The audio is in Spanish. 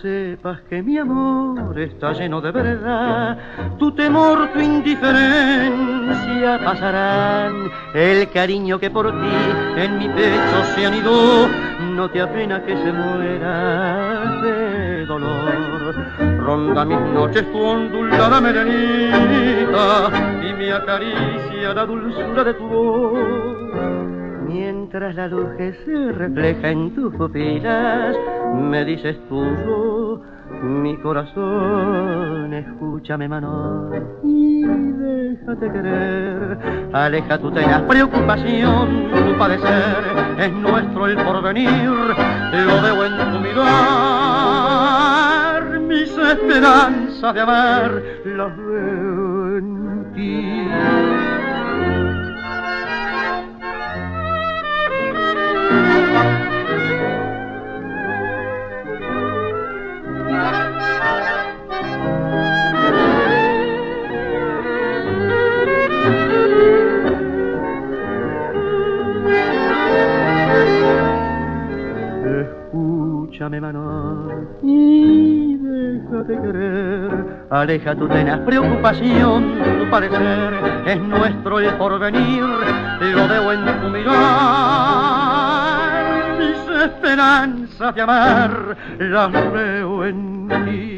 sepas que mi amor está lleno de verdad, tu temor, tu indiferencia pasarán. El cariño que por ti en mi pecho se anidó, no te apena que se muera de dolor. Ronda mis noches tu ondulada merenita y me acaricia la dulzura de tu voz Mientras la luz se refleja en tus pupilas, me dices tuyo, mi corazón, escúchame mano y déjate querer. Aleja tu tenaz preocupación, tu padecer es nuestro el porvenir, lo veo en tu mirar, mis esperanzas de amar las veo en ti. Escúchame, y déjate querer. Aleja tu tenaz preocupación, tu parecer es nuestro el porvenir, lo veo en tu mirar. Mis esperanzas de amar las veo en ti.